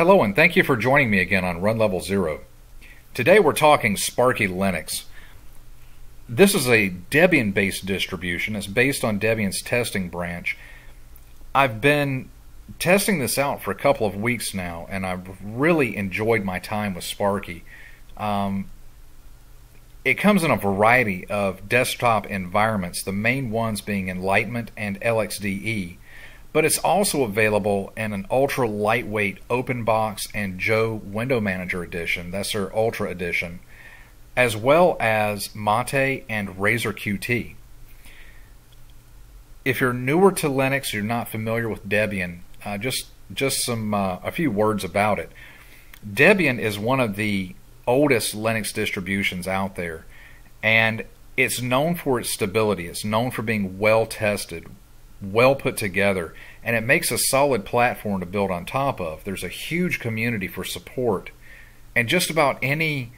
Hello and thank you for joining me again on Run Level Zero. Today we're talking Sparky Linux. This is a Debian based distribution. It's based on Debian's testing branch. I've been testing this out for a couple of weeks now and I've really enjoyed my time with Sparky. Um, it comes in a variety of desktop environments, the main ones being Enlightenment and LXDE but it's also available in an ultra lightweight OpenBox and Joe Window Manager edition. That's their Ultra edition, as well as Mate and Razor Qt. If you're newer to Linux, you're not familiar with Debian. Uh, just just some uh, a few words about it. Debian is one of the oldest Linux distributions out there, and it's known for its stability. It's known for being well tested, well put together, and it makes a solid platform to build on top of. There's a huge community for support, and just about any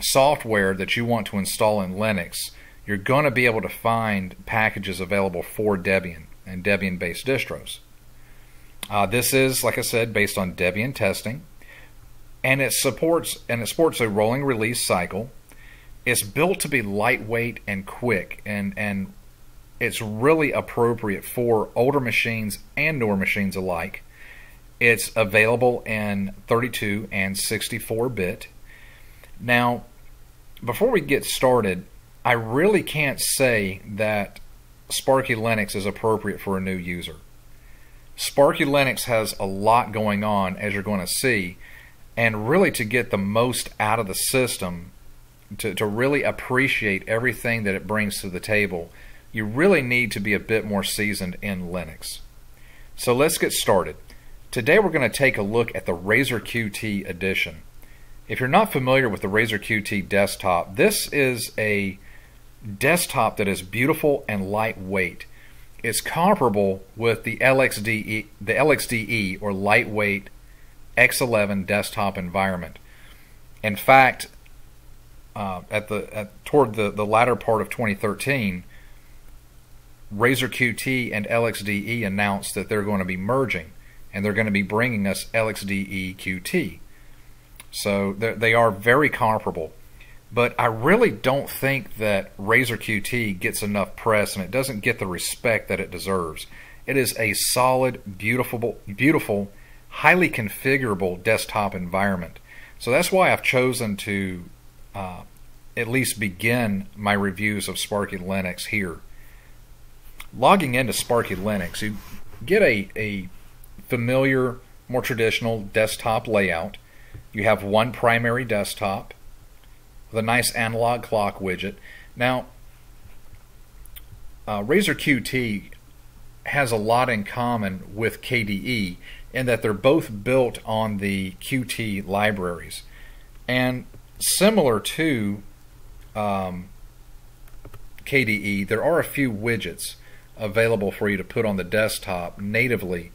software that you want to install in Linux, you're going to be able to find packages available for Debian and Debian based distros. Uh, this is, like I said, based on Debian testing, and it supports and it supports a rolling release cycle. It's built to be lightweight and quick, and and it's really appropriate for older machines and newer machines alike. It's available in 32 and 64 bit. Now, before we get started, I really can't say that Sparky Linux is appropriate for a new user. Sparky Linux has a lot going on, as you're going to see, and really to get the most out of the system, to, to really appreciate everything that it brings to the table, you really need to be a bit more seasoned in Linux. So let's get started. Today we're going to take a look at the Razor QT edition. If you're not familiar with the Razor QT desktop, this is a desktop that is beautiful and lightweight. It's comparable with the LXDE, the LXDE or lightweight X11 desktop environment. In fact, uh, at the at, toward the, the latter part of 2013, Razor QT and LXDE announced that they're going to be merging and they're going to be bringing us LXDE QT. So they are very comparable. But I really don't think that Razor QT gets enough press and it doesn't get the respect that it deserves. It is a solid, beautiful, beautiful, highly configurable desktop environment. So that's why I've chosen to uh, at least begin my reviews of Sparky Linux here logging into Sparky Linux, you get a, a familiar, more traditional desktop layout. You have one primary desktop with a nice analog clock widget. Now, uh, Razor QT has a lot in common with KDE in that they're both built on the Qt libraries. And similar to um, KDE, there are a few widgets available for you to put on the desktop natively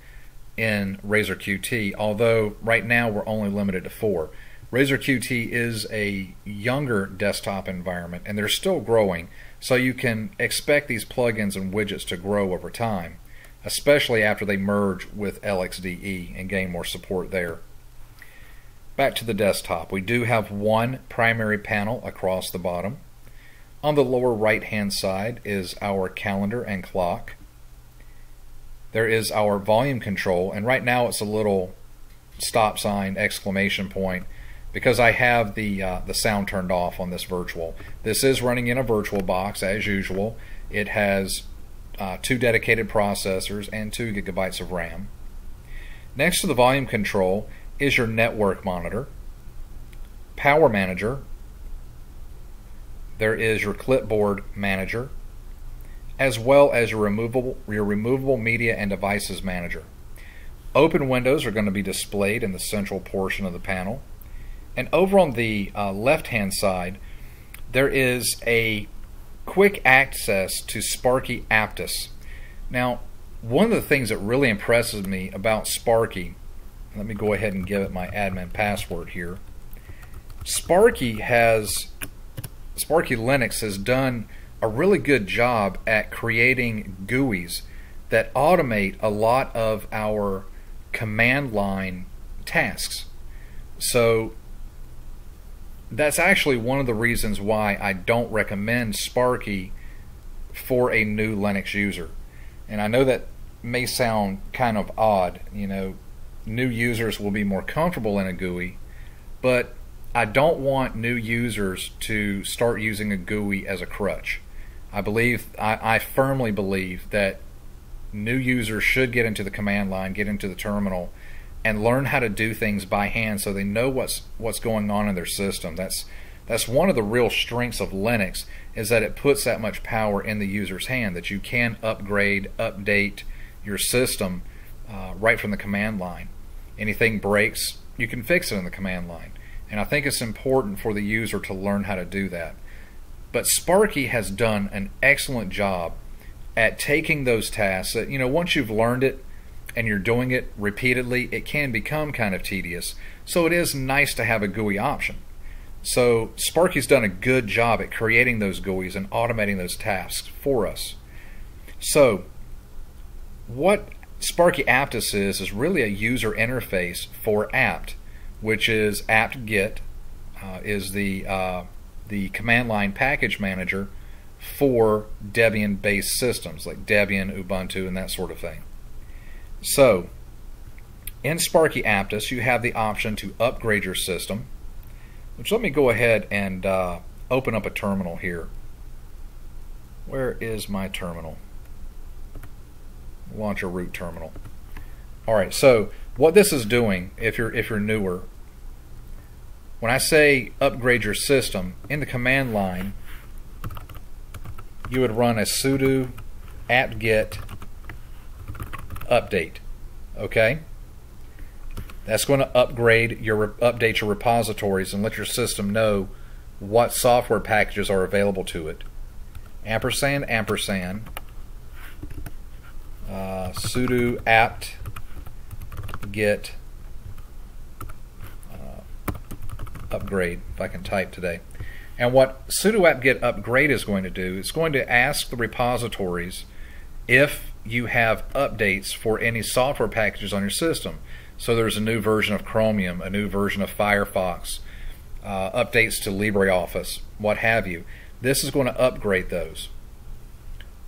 in Razor Qt, although right now we're only limited to four. Razor Qt is a younger desktop environment and they're still growing, so you can expect these plugins and widgets to grow over time, especially after they merge with LXDE and gain more support there. Back to the desktop, we do have one primary panel across the bottom. On the lower right hand side is our calendar and clock. There is our volume control, and right now it's a little stop sign exclamation point because I have the uh, the sound turned off on this virtual. This is running in a virtual box as usual. It has uh, two dedicated processors and two gigabytes of RAM. Next to the volume control is your network monitor, power manager, there is your clipboard manager, as well as your removable, your removable media and devices manager. Open windows are going to be displayed in the central portion of the panel. And over on the uh, left hand side, there is a quick access to Sparky Aptus. Now, one of the things that really impresses me about Sparky, let me go ahead and give it my admin password here. Sparky has Sparky Linux has done a really good job at creating GUIs that automate a lot of our command line tasks. So that's actually one of the reasons why I don't recommend Sparky for a new Linux user. And I know that may sound kind of odd, you know, new users will be more comfortable in a GUI, but I don't want new users to start using a GUI as a crutch. I believe, I, I firmly believe that new users should get into the command line, get into the terminal, and learn how to do things by hand so they know what's what's going on in their system. That's that's one of the real strengths of Linux is that it puts that much power in the user's hand that you can upgrade, update your system uh, right from the command line. Anything breaks, you can fix it in the command line. And I think it's important for the user to learn how to do that. But Sparky has done an excellent job at taking those tasks that, you know, once you've learned it and you're doing it repeatedly, it can become kind of tedious. So it is nice to have a GUI option. So Sparky's done a good job at creating those GUIs and automating those tasks for us. So what Sparky Aptus is is really a user interface for apt, which is apt-get uh, is the uh, the command line package manager for Debian based systems like Debian, Ubuntu, and that sort of thing. So, in Sparky Aptus, you have the option to upgrade your system, which let me go ahead and uh, open up a terminal here. Where is my terminal? launch a root terminal. All right, so what this is doing, if you're if you're newer, when I say upgrade your system in the command line, you would run a sudo apt-get update. Okay, that's going to upgrade your update your repositories and let your system know what software packages are available to it. Ampersand ampersand uh, sudo apt get uh, upgrade if I can type today. And what sudo apt get upgrade is going to do, it's going to ask the repositories if you have updates for any software packages on your system. So there's a new version of Chromium, a new version of Firefox, uh, updates to LibreOffice, what have you. This is going to upgrade those.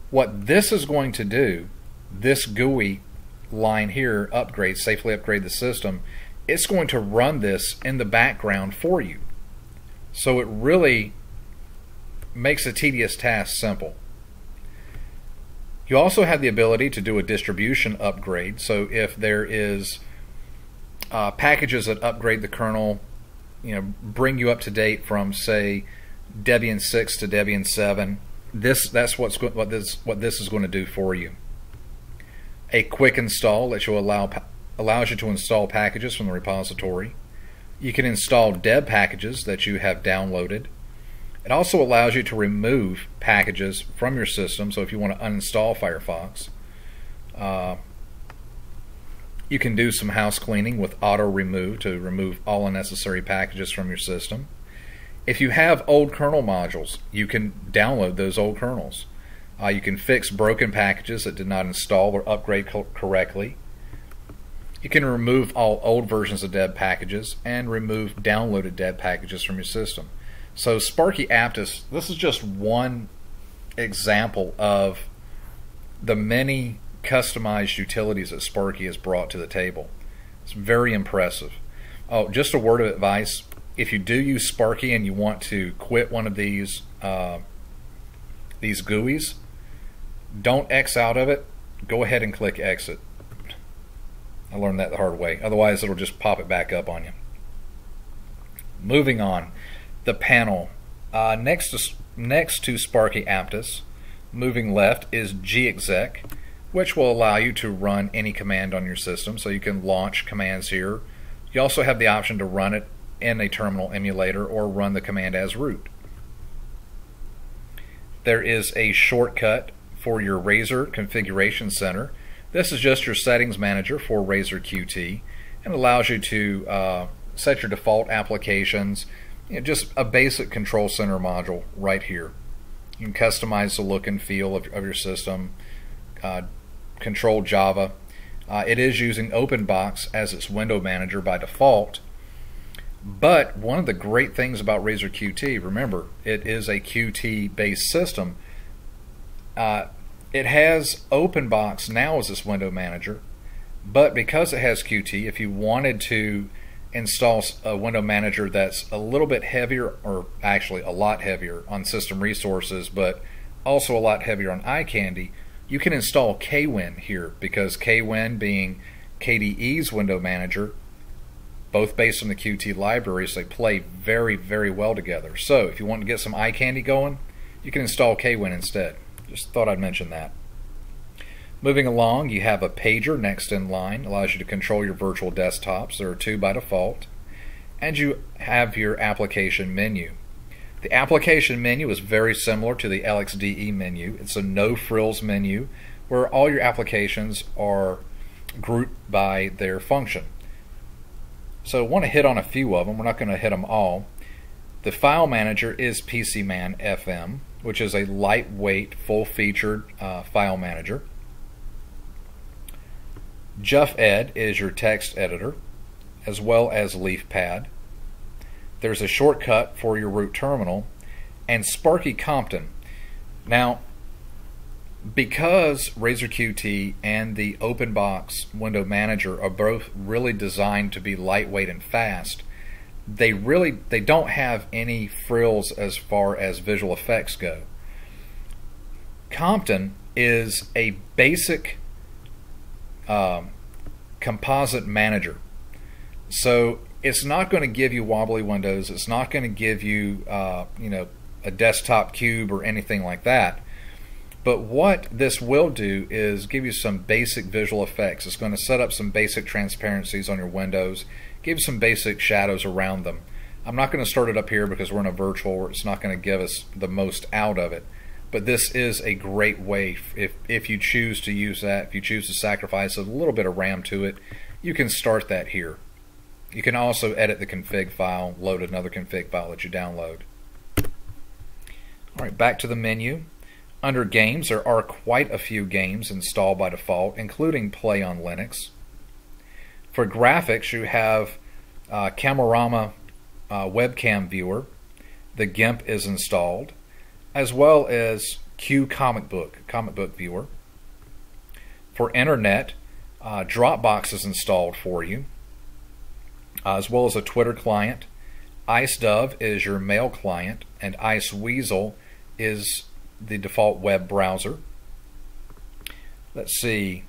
What this is going to do this GUI line here, upgrade, safely upgrade the system, it's going to run this in the background for you. So it really makes a tedious task simple. You also have the ability to do a distribution upgrade. So if there is uh, packages that upgrade the kernel, you know, bring you up to date from say Debian 6 to Debian 7, this that's what's what this what this is going to do for you a quick install that will allow allows you to install packages from the repository. You can install deb packages that you have downloaded. It also allows you to remove packages from your system. So if you want to uninstall Firefox, uh, you can do some house cleaning with auto remove to remove all unnecessary packages from your system. If you have old kernel modules, you can download those old kernels. Uh, you can fix broken packages that did not install or upgrade co correctly. You can remove all old versions of deb packages and remove downloaded deb packages from your system. So Sparky Aptus, this is just one example of the many customized utilities that Sparky has brought to the table. It's very impressive. Oh, just a word of advice: if you do use Sparky and you want to quit one of these uh, these GUIs, don't X out of it, go ahead and click exit. I learned that the hard way. Otherwise, it'll just pop it back up on you. Moving on, the panel. Uh, next, to, next to Sparky Aptus, moving left, is gexec, which will allow you to run any command on your system. So you can launch commands here. You also have the option to run it in a terminal emulator or run the command as root. There is a shortcut for your Razor Configuration Center. This is just your settings manager for Razor Qt and allows you to uh, set your default applications, you know, just a basic control center module right here. You can customize the look and feel of, of your system, uh, control Java, Uh, it is using OpenBox as its window manager by default. But one of the great things about Razor QT, remember, it is a QT based system. Uh, it has OpenBox now as its window manager, but because it has QT, if you wanted to install a window manager that's a little bit heavier, or actually a lot heavier on system resources, but also a lot heavier on eye candy, you can install KWin here because KWin being KDE's window manager, both based on the Qt libraries, they play very, very well together. So if you want to get some eye candy going, you can install KWin instead. Just thought I'd mention that. Moving along, you have a pager next in line, allows you to control your virtual desktops. There are two by default. And you have your application menu. The application menu is very similar to the LXDE menu. It's a no frills menu where all your applications are grouped by their function. So I want to hit on a few of them. We're not going to hit them all. The file manager is PCManFM, which is a lightweight, full-featured uh, file manager. JuffEd is your text editor, as well as LeafPad. There's a shortcut for your root terminal, and Sparky Compton. Now, because Razor QT and the OpenBox window manager are both really designed to be lightweight and fast, they really they don't have any frills as far as visual effects go. Compton is a basic um, composite manager. So it's not going to give you wobbly windows. It's not going to give you, uh, you know, a desktop cube or anything like that. But what this will do is give you some basic visual effects. It's going to set up some basic transparencies on your windows, give some basic shadows around them. I'm not going to start it up here because we're in a virtual where it's not going to give us the most out of it. But this is a great way if if you choose to use that, if you choose to sacrifice a little bit of RAM to it, you can start that here. You can also edit the config file, load another config file that you download. All right, back to the menu. Under games, there are quite a few games installed by default, including PlayOnLinux. For graphics, you have uh, Camorama uh, webcam viewer. The GIMP is installed as well as QComicBook, comic book viewer. For internet, uh, Dropbox is installed for you, uh, as well as a Twitter client. IceDove is your mail client, and IceWeasel is the default web browser. Let's see.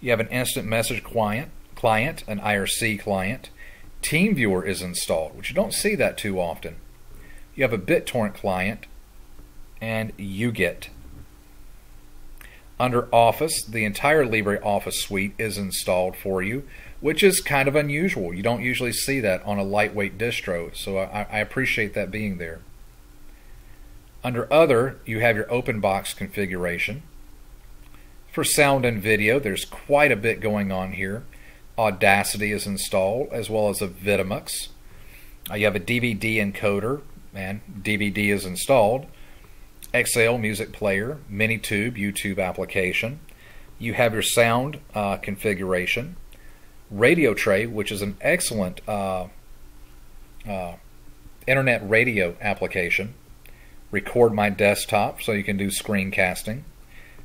You have an instant message client, client, an IRC client. TeamViewer is installed, which you don't see that too often. You have a BitTorrent client, and UGET. Under Office, the entire LibreOffice suite is installed for you, which is kind of unusual. You don't usually see that on a lightweight distro, so I, I appreciate that being there. Under Other, you have your OpenBox configuration. For sound and video, there's quite a bit going on here. Audacity is installed, as well as Avidemux. Uh, you have a DVD encoder, and DVD is installed. XL music player, Minitube YouTube application. You have your sound uh, configuration, Radio Tray, which is an excellent uh, uh, internet radio application. Record my desktop so you can do screencasting.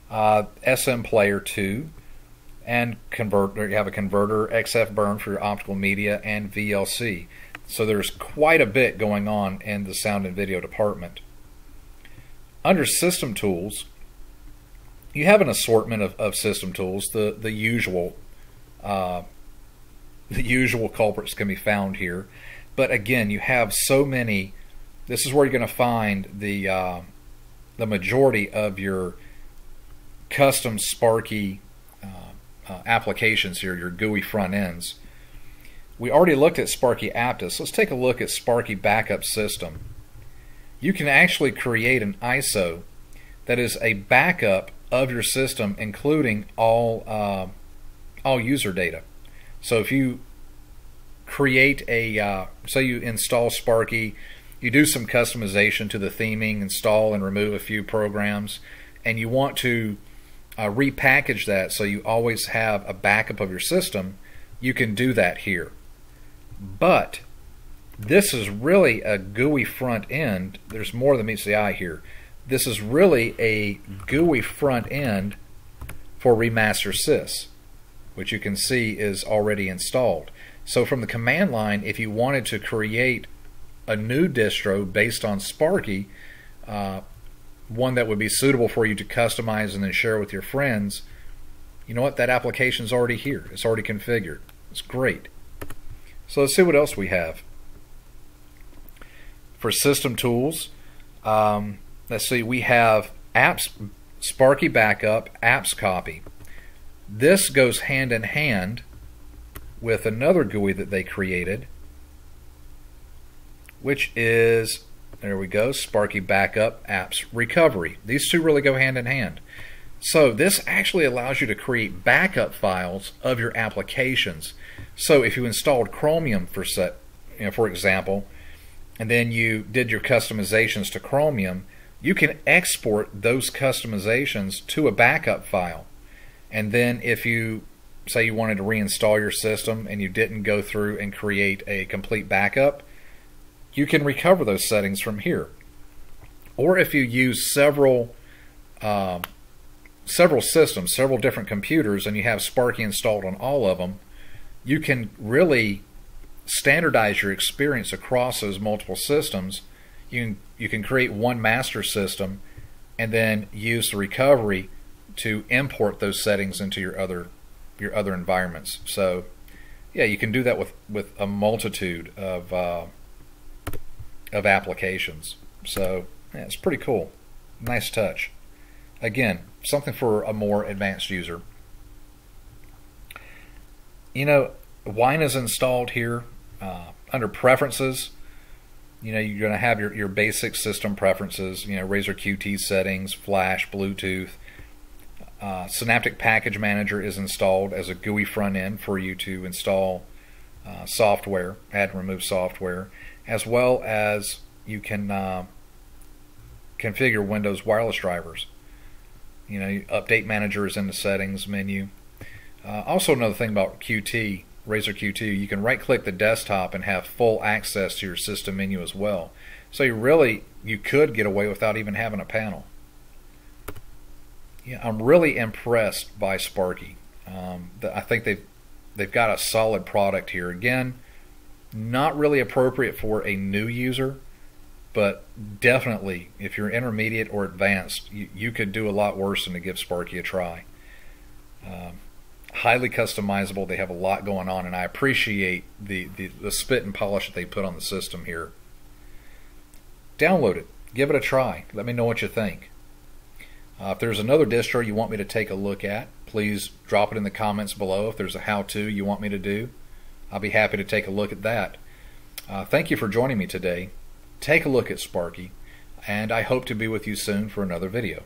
Uh, SM Player 2, and converter. You have a converter, Xfburn for your optical media, and VLC. So there's quite a bit going on in the sound and video department. Under System Tools, you have an assortment of, of system tools. The the usual uh, the usual culprits can be found here, but again, you have so many. This is where you're going to find the uh, the majority of your custom Sparky uh, uh applications here, your GUI front ends. We already looked at Sparky Aptus. Let's take a look at Sparky Backup System you can actually create an ISO that is a backup of your system, including all uh, all user data. So if you create a, uh, say you install Sparky, you do some customization to the theming, install and remove a few programs, and you want to uh, repackage that so you always have a backup of your system, you can do that here. But this is really a GUI front end. There's more than meets the eye here. This is really a GUI front end for Remastersys, which you can see is already installed. So from the command line, if you wanted to create a new distro based on Sparky, uh, one that would be suitable for you to customize and then share with your friends, you know what? That application is already here. It's already configured. It's great. So let's see what else we have. For system tools, um, let's see, we have apps, Sparky Backup, Apps Copy. This goes hand in hand with another GUI that they created, which is there we go, Sparky Backup Apps Recovery. These two really go hand in hand. So this actually allows you to create backup files of your applications. So if you installed Chromium for set, you know, for example, and then you did your customizations to Chromium, you can export those customizations to a backup file. And then if you say you wanted to reinstall your system and you didn't go through and create a complete backup, you can recover those settings from here. Or if you use several um, several systems, several different computers, and you have Sparky installed on all of them, you can really standardize your experience across those multiple systems. You can, you can create one master system and then use the recovery to import those settings into your other your other environments. So, yeah, you can do that with with a multitude of uh, of applications. So yeah, it's pretty cool. Nice touch. Again, something for a more advanced user. You know, Wine is installed here uh, under preferences. You know, you're going to have your, your basic system preferences, you know, Razor QT settings, Flash, Bluetooth. Uh, Synaptic Package Manager is installed as a GUI front end for you to install uh, software, add and remove software as well as you can uh, configure Windows wireless drivers. You know, Update Manager is in the settings menu. Uh, also, another thing about QT, Razor QT, you can right click the desktop and have full access to your system menu as well. So you really you could get away without even having a panel. Yeah, I'm really impressed by Sparky. Um, I think they've they've got a solid product here. Again, not really appropriate for a new user, but definitely if you're intermediate or advanced, you, you could do a lot worse than to give Sparky a try. Um, highly customizable. They have a lot going on, and I appreciate the, the, the spit and polish that they put on the system here. Download it. Give it a try. Let me know what you think. Uh, if there's another distro you want me to take a look at, please drop it in the comments below. If there's a how-to you want me to do, I'll be happy to take a look at that. Uh, thank you for joining me today. Take a look at Sparky, and I hope to be with you soon for another video.